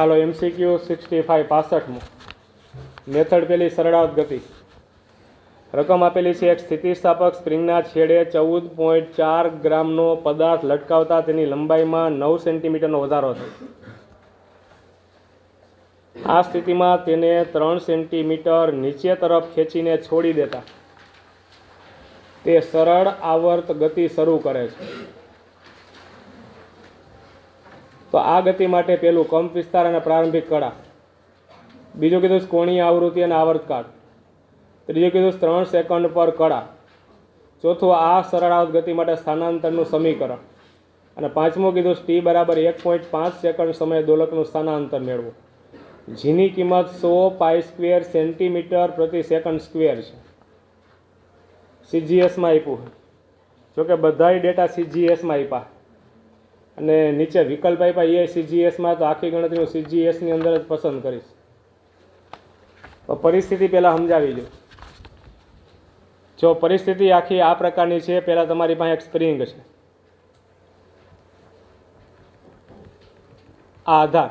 હાલો MCQ sixty five પાસઠમું. Method પેલી સરળાવત ગતિ. રકમ આપેલી છે એક સ્થિતિસ્થાપક, સ્પ્રિંગના છેડે ચૌદ પોઈન્ટ ચાર ગ્રામનો પદાર્થ લટકાવતા તેની લંબાઈમાં નવ સેન્ટીમીટરનો વધારો થયો. આ સ્થિતિમાં તેને ત્રણ સેન્ટીમીટર નીચે તરફ ખેંચીને છોડી દેતા. તે સરળ, આવર્ત ગતિ શરૂ કરે છે. તો આ ગતિ માટે પેલું કંપ વિસ્તાર અને પ્રારંભિક કળા. બીજું કીધું કોણીય આવૃત્તિ અને આવર્તકાળ ત્રીજું કીધું ત્રણ સેકન્ડ પર કળા. ચોથું આ સરળ આવત ગતિ માટે સ્થાનાંતરનું સમીકરણ. અને પાંચમું કીધું ટી બરાબર એક પોઈન્ટ પાંચ સેકન્ડ સમયે દોલકનું સ્થાનાંતર મેળવો. જેની કિંમત સો પાઈ સ્ક્વેર સેન્ટીમીટર પ્રતિ સેકન્ડ સ્ક્વેર છે. સીજીએસમાં આપ્યું જોકે બધાય ડેટા સીજીએસમાં આપ્યા. અને નીચે વિકલ્પ આપ્યા એ સીજીએસમાં તો આખી ગણતરી હું સીજીએસની અંદર જ પસંદ કરીશ. પરિસ્થિતિ પહેલાં સમજાવી દઉં જો પરિસ્થિતિ આખી આ પ્રકારની છે, પહેલાં તમારી પાસે એક સ્પ્રિંગ છે. આ આધાર.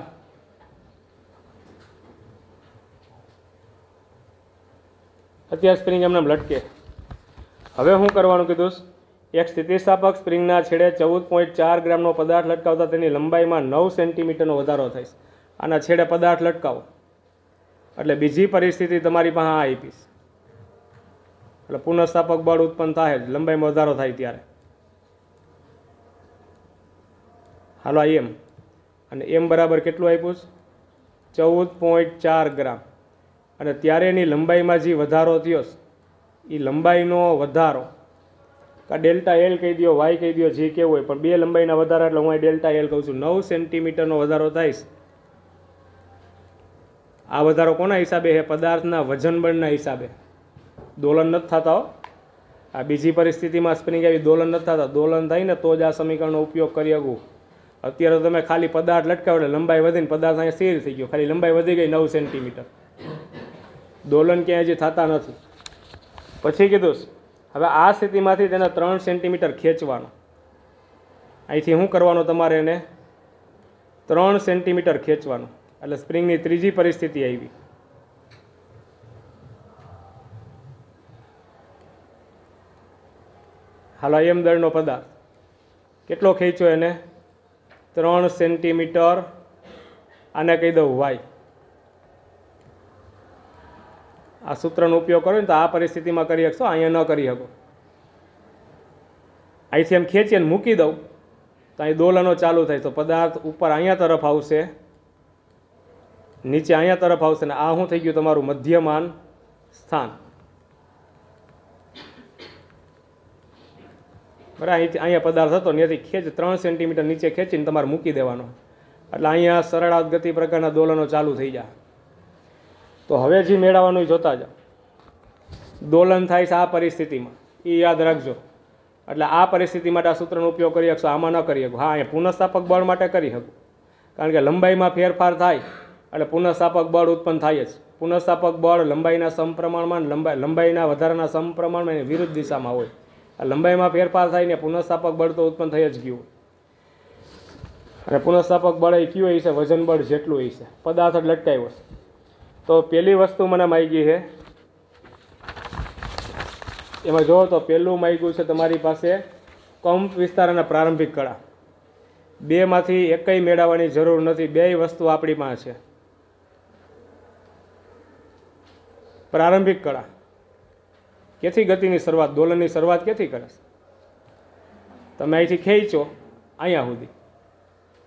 અત્યારે સ્પ્રિંગ એમને લટકે. હવે હું કરવાનું કીધું? એક સ્થિતિસ્થાપક સ્પ્રિંગના છેડે ચૌદ પોઈન્ટ ચાર ગ્રામનો પદાર્થ લટકાવતા તેની લંબાઈમાં નવ સેન્ટીમીટરનો વધારો થઈશ આના છેડે પદાર્થ લટકાવો. એટલે બીજી પરિસ્થિતિ તમારી પાસે આ આપીશ એટલે પુનઃસ્થાપક બળ ઉત્પન્ન થાય જ લંબાઈમાં વધારો થાય ત્યારે. હાલો, આ એમ. અને એમ બરાબર કેટલું આપ્યું છે? ચૌદ પોઈન્ટ ચાર ગ્રામ. અને ત્યારે એની લંબાઈમાં જે વધારો થયો એ લંબાઈનો વધારો કા ડેલ્ટા એલ કહી દો વાય કહી દો જે કેવું હોય. પણ બે લંબાઈના વધારા એટલે હું અહીં ડેલ્ટા એલ કહું છું. નવ સેન્ટીમીટરનો વધારો થાય આ વધારો કોના હિસાબે છે? પદાર્થના વજન બળના હિસાબે. દોલન નથી થતા હો. આ બીજી પરિસ્થિતિમાં સ્પ્રિંગ આવી, દોલન નથી થતા. દોલન થાય ને તો જ આ સમીકરણનો ઉપયોગ કરી શકું. અત્યારે તમે ખાલી પદાર્થ લટકાવો લંબાઈ વધીને પદાર્થ અહીંયા સ્થિર થઈ ગયો. ખાલી લંબાઈ વધી ગઈ નવ સેન્ટીમીટર. દોલન ક્યાંય હજી થતા નથી. પછી કીધું હવે આ સ્થિતિમાંથી તેને ત્રણ સેન્ટીમીટર ખેંચવાનો. અહીંથી શું કરવાનું તમારે એને? ત્રણ સેન્ટીમીટર ખેંચવાનું. એટલે સ્પ્રિંગની ત્રીજી પરિસ્થિતિ આવી. હાલો એમ દળનો પદાર્થ. કેટલો ખેંચ્યો એને? ત્રણ સેન્ટીમીટર આને કહી દઉં વાય આ સૂત્રનો ઉપયોગ કરો ને તો આ પરિસ્થિતિમાં કરી શકશો, અહીંયા ન કરી શકો. અહીંથી એમ ખેંચીને મૂકી દઉં, તો અહીં દોલનો ચાલુ થાય, તો પદાર્થ ઉપર અહીંયા તરફ આવશે, નીચે અહીંયા તરફ આવશે ને આ શું થઈ ગયું તમારું મધ્યમાન સ્થાન. બરાબર, અહીંથી અહીંયા પદાર્થ હતો ત્યાંથી ખેંચ, ત્રણ સેન્ટીમીટર નીચે ખેંચીને તમારે મૂકી દેવાનો. એટલે અહીંયા સરળ ગતિ પ્રકારના દોલનો ચાલુ થઈ જાય તો હવે જે મેળવવાનું એ જોતા જાઓ. દોલન થાય છે આ પરિસ્થિતિમાં. એ યાદ રાખજો. એટલે આ પરિસ્થિતિ માટે આ સૂત્રનો ઉપયોગ કરી શકશો, આમાં ન કરી શકો. હા, અહીંયા પુનઃસ્થાપક બળ માટે કરી શકો. કારણ કે લંબાઈમાં ફેરફાર થાય, એટલે પુનઃસ્થાપક બળ ઉત્પન્ન થાય જ. પુનઃસ્થાપક બળ લંબાઈના સમપ્રમાણમાં લંબાઈ, લંબાઈના વધારાના સમપ્રમાણમાં એની વિરુદ્ધ દિશામાં હોય. આ લંબાઈમાં ફેરફાર થાય ને પુનઃસ્થાપક બળ તો ઉત્પન્ન થઈ જ ગયું અને પુનઃસ્થાપક બળ એ કયું છે? વજન બળ જેટલું છે. પદાર્થ લટકાયું છે તો પહેલી વસ્તુ મને માગી છે. એમાં જુઓ તો પહેલું માગ્યું છે તમારી પાસે કંપ વિસ્તાર અને પ્રારંભિક કળા. બેમાંથી એકય મેળવવાની જરૂર નથી, બેય વસ્તુ આપણી પાસે છે. પ્રારંભિક કળા. ક્યાંથી ગતિની શરૂઆત, દોલનની શરૂઆત ક્યાંથી કરે તમે અહીંથી ખેંચો, અહીંયા સુધી.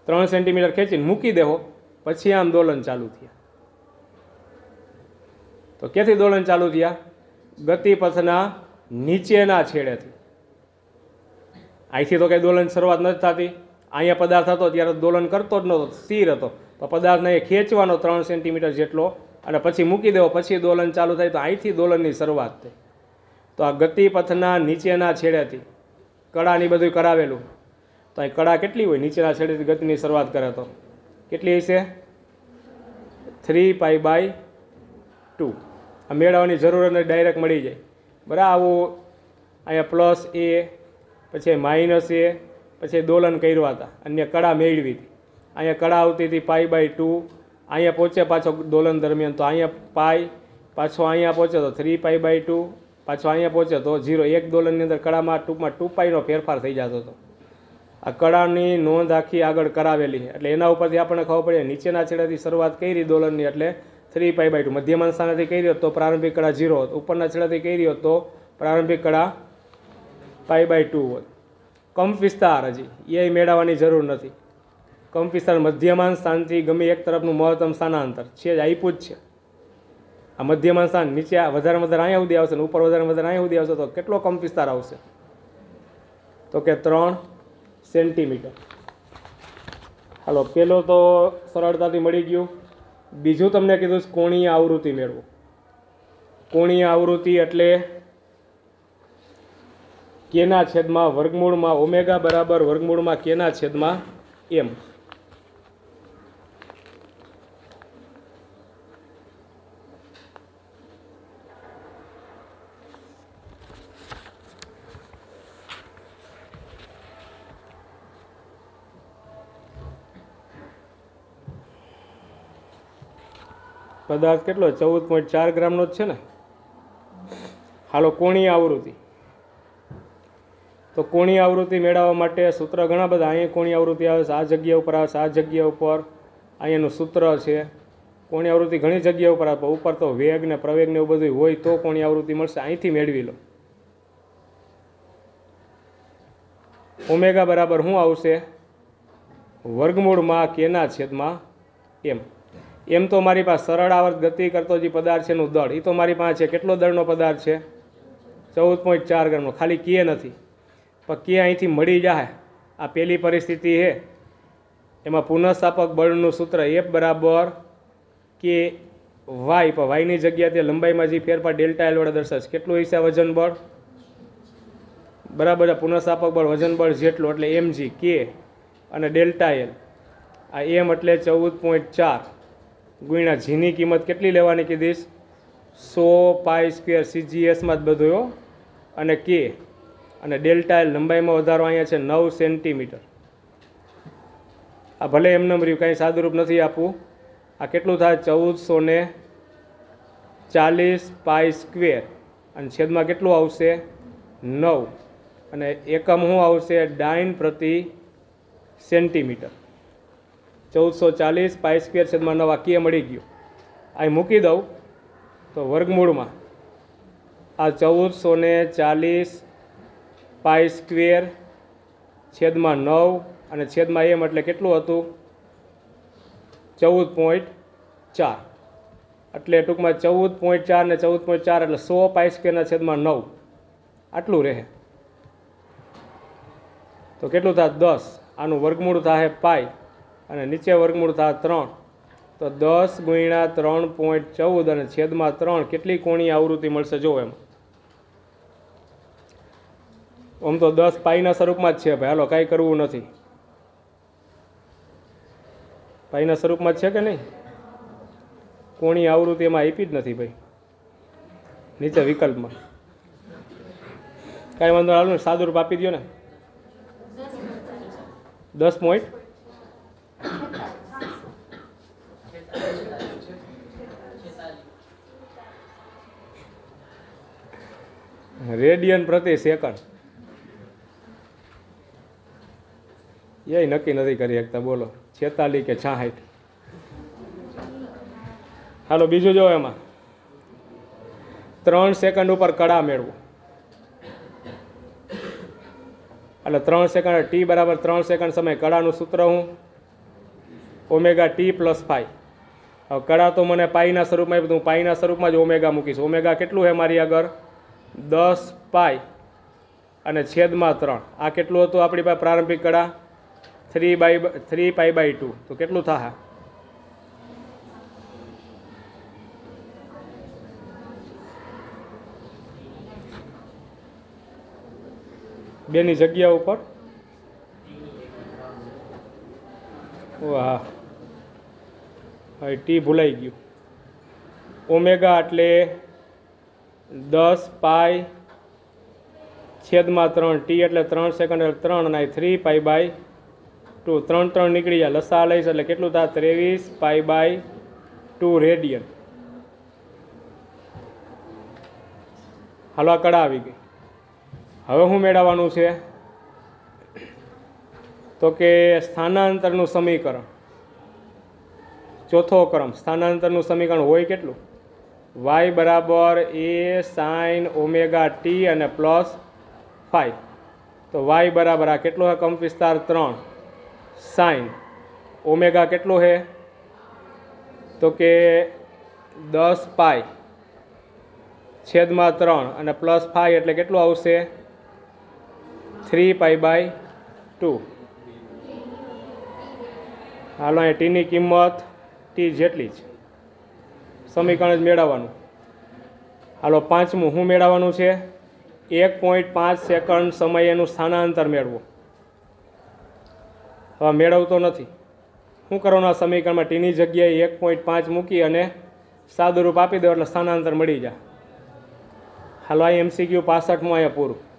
ત્રણ સેન્ટીમીટર ખેંચીને મૂકી દેવો, પછી આમ દોલન ચાલુ થયા. તો ક્યાંથી દોલન ચાલુ થયા? ગતિપથના નીચેના છેડેથી. અહીંથી તો કંઈ દોલન શરૂઆત નથી થતી. અહીંયા પદાર્થ હતો, ત્યારે દોલન કરતો જ નહોતો, સ્થિર હતો. તો પદાર્થને એ ખેંચવાનો ત્રણ સેન્ટીમીટર જેટલો અને પછી મૂકી દેવો, પછી દોલન ચાલુ થાય તો અહીંથી દોલનની શરૂઆત થઈ. તો આ ગતિપથના નીચેના છેડેથી. કળાની બધું કરાવેલું. તો અહીં કળા કેટલી હોય? નીચેના છેડેથી ગતિની શરૂઆત કરે તો. કેટલી હશે? Three pi by two. આ મેળવવાની જરૂર નથી ડાયરેક્ટ મળી જાય. બરાબર, આવું અહીંયા પ્લસ એ પછી માઇનસ એ પછી દોલન કર્યા હતા. અન્ય કળા મેળવી હતી. અહીંયા કળા આવતી હતી પાઈ બાય ટુ અહીંયા પહોંચે પાછો દોલન દરમિયાન તો અહીંયા પાઈ પાછો અહીંયા પહોંચે તો થ્રી પાઈ બાય ટુ પાછો અહીંયા પહોંચે તો ઝીરો એક દોલનની અંદર કળામાં ટૂંકમાં ટુ પાઈનો ફેરફાર થઈ જતો હતો. આ કળાની નોંધ આખી આગળ કરાવેલી. એટલે એના ઉપરથી આપણને ખબર પડે, નીચેના છેડાથી શરૂઆત કરી દોલનની, એટલે થ્રી પાઈ બાય ટુ મધ્યમાન સ્થાનેથી કહી રહ્યો તો પ્રારંભિક કળા ઝીરો હોત. ઉપરના છેડાથી કરી હોત તો પ્રારંભિક કળા પાઈ બાય ટુ હોત. કંપ વિસ્તાર હજી. એ મેળવવાની જરૂર નથી. કંપ વિસ્તાર મધ્યમાન સ્થાનથી ગમે એક તરફનું મહત્તમ સ્થાનાંતર. છે જ, આપ્યું જ છે. આ મધ્યમાન સ્થાન નીચે વધારે વધારે અહીંયા સુધી આવશે ને ઉપર વધારે વધારે અહીંયા સુધી આવશે તો કેટલો કંપ વિસ્તાર આવશે? તો કે ત્રણ સેન્ટીમીટર. હાલો, પેલો તો સરળતાથી મળી ગયું. બીજું તમને કીધું કોણીય આવૃત્તિ મેળવો. કોણીય આવૃત્તિ એટલે કેના છેદમાં વર્ગમૂળમાં ઓમેગા બરાબર વર્ગમૂળમાં કેના છેદમાં એમ. પદાર્થ કેટલો ચૌદ પોઈન્ટ ચાર ગ્રામનો જ છે ને? હાલો કોણી આવૃત્તિ. તો કોણી આવૃત્તિ મેળવવા માટે સૂત્ર ઘણા બધા. અહીંયા કોણી આવૃત્તિ આવે છે, આ જગ્યા ઉપર આવે છે, આ જગ્યા ઉપર. અહીંયાનું સૂત્ર છે. કોણી આવૃત્તિ ઘણી જગ્યા ઉપર આવે ઉપર તો વેગ ને પ્રવેગ ને એવું બધું હોય તો કોણી આવૃત્તિ મળશે. અહીંથી મેળવી લો. ઓમેગા બરાબર શું આવશે? વર્ગમૂળમાં કેના છેદમાં એમ. એમ તો મારી પાસે સરળ આવર્ત ગતિ કરતો જે પદાર્થ છે એનું દળ એ તો મારી પાસે છે. કેટલો દળનો પદાર્થ છે? ચૌદ પોઈન્ટ ચાર ગ્રામનો. ખાલી કે નથી. પણ કે અહીંથી મળી જાય. આ પહેલી પરિસ્થિતિ છે. એમાં પુનઃસ્થાપક બળનું સૂત્ર એફ બરાબર કે વાય પણ વાયની જગ્યાએ તે લંબાઈમાં જે ફેરફાર ડેલ્ટા એલ વડે દર્શાવશે કેટલું હશે વજન બળ? બરાબર પુનઃસ્થાપક બળ વજન બળ જેટલું, એટલે એમ જી કે અને ડેલ્ટા એલ આ એમ એટલે ચૌદ પોઈન્ટ ચાર. ગુણ્યા જીની કિંમત કેટલી લેવાની કીધીશ સો પાય સ્ક્વેર સીજીએસમાં જ બધું અને કે, અને ડેલ્ટા લંબાઈમાં વધારો અહીંયા છે નવ સેન્ટીમીટર. આ ભલે એમને રહ્યું કાંઈ સાદુરૂપ નથી આપવું. આ કેટલું થાય? ચૌદસો ને ચાલીસ પાઈ સ્ક્વેર. અને છેદમાં કેટલું આવશે? નવ. અને એકમ શું આવશે? ડાઇન પ્રતિ સેન્ટીમીટર. ચૌદસો ચાલીસ પાય સ્ક્વેર છેદમાં નવ આ કે મળી ગયું. અહીં મૂકી દઉં તો વર્ગમૂળમાં આ ચૌદસો ને ચાલીસ પાય સ્ક્વેર છેદમાં નવ અને છેદમાં એમ એટલે કેટલું હતું? ચૌદ પોઈન્ટ ચાર. એટલે ટૂંકમાં ચૌદ પોઈન્ટ ચાર ને ચૌદ પોઈન્ટ ચાર એટલે સો પાય સ્ક્વેરના છેદમાં નવ. આટલું રહે. તો કેટલું થાય દસ. આનું વર્ગમૂળ થાય પાઈ અને નીચે વર્ગમૂળ થાય ત્રણ. તો દસ ગુણ્યા ત્રણ પોઈન્ટ ચૌદ અને છેદમાં ત્રણ કેટલી કોણી આવૃત્તિ મળશે? જો એમ. આમ તો દસ પાઈના સ્વરૂપમાં જ છે ભાઈ. હાલો, કાંઈ કરવું નથી. પાઈના સ્વરૂપમાં જ છે કે નહીં? કોણી આવૃત્તિ એમાં આપી જ નથી ભાઈ. નીચે વિકલ્પમાં. કાંઈ વાંધો હાલો ને, સાદુરૂપ આપી દો ને. દસ પોઈન્ટ રેડિયન પ્રતિ સેકન્ડ એ નક્કી નથી કરી શકતા, બોલો. છેતાલીસ કે છાહીઠ? હાલો, બીજું જો એમાં. ત્રણ સેકન્ડ ઉપર કડા મેળવો. એટલે ત્રણ સેકન્ડ ટી બરાબર ત્રણ સેકન્ડ સમય કડાનું સૂત્ર હું? ઓમેગા ટી પ્લસ ફાઈ હવે કડા તો મને પાઈના સ્વરૂપમાં હું પાઈના સ્વરૂપમાં જ ઓમેગા મૂકીશ. ઓમેગા કેટલું છે મારી આગળ? દસ પાય અને છેદમાં ત્રણ. આ કેટલું હતું આપણી પાસે પ્રારંભિક કળા? Three by three pi by two તો કેટલું થશે? બેની જગ્યા ઉપર? વાહ. ટી ભૂલાઈ ગયું. ઓમેગા એટલે દસ પાય છેદમાં ત્રણ, ટી એટલે ત્રણ સેકન્ડ એટલે ત્રણ અને થ્રી પાય બાય ટુ ત્રણ ત્રણ નીકળી જાય. લસા લઈશ એટલે કેટલું થાય? ત્રેવીસ પાય બાય ટુ રેડિયન હાલો, આ કડા આવી ગઈ. હવે શું મેળવવાનું છે? તો કે સ્થાનાંતરનું સમીકરણ. ચોથો ક્રમ. સ્થાનાંતરનું સમીકરણ હોય કેટલું? વાય બરાબર એ સાઇન ઓમેગા ટી અને પ્લસ ફાઈવ. તો વાય બરાબર આ કેટલો છે કંપ વિસ્તાર ત્રણ. સાઇન ઓમેગા કેટલો છે તો કે દસ પાય છેદમાં ત્રણ અને પ્લસ ફાઈવ એટલે કેટલું આવશે? Three pi by two. હાલો અહીં ટીની કિંમત ટી જેટલી જ. સમીકરણ જ મેળવવાનું. હાલો, પાંચમું શું મેળવવાનું છે? એક પોઈન્ટ પાંચ સેકન્ડ સમય એનું સ્થાનાંતર મેળવવું હવે મેળવતો નથી. શું કરવાનું આ સમીકરણમાં? ટીની જગ્યાએ એક પોઈન્ટ પાંચ મૂકી અને સાદુરૂપ આપી દો એટલે સ્થાનાંતર મળી જાય. હાલો, આ એમસીક્યુ પાસઠમાં અહીંયા પૂરું.